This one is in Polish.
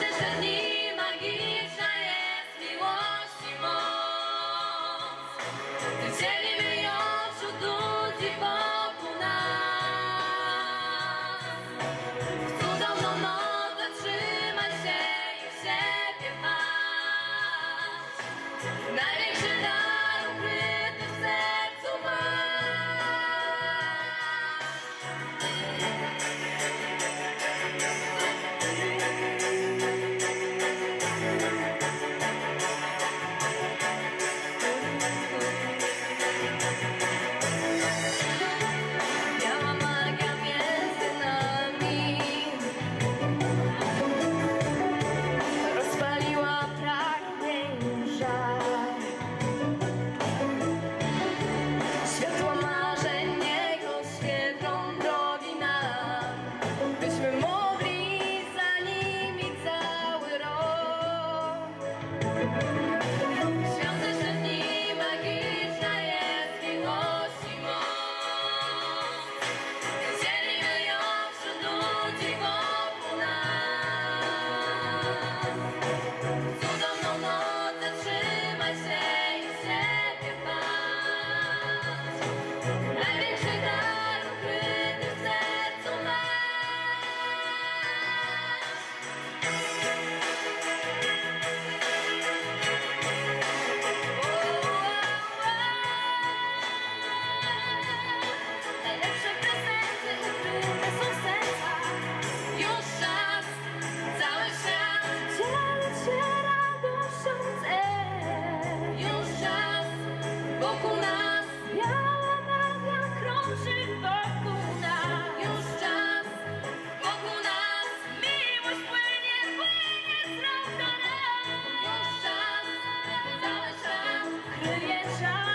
this is wokół nas. Biała magia krąży wokół nas. Już czas. Wokół nas. Miłość płynie, płynie z do Już czas, cały czas. Kryje czas.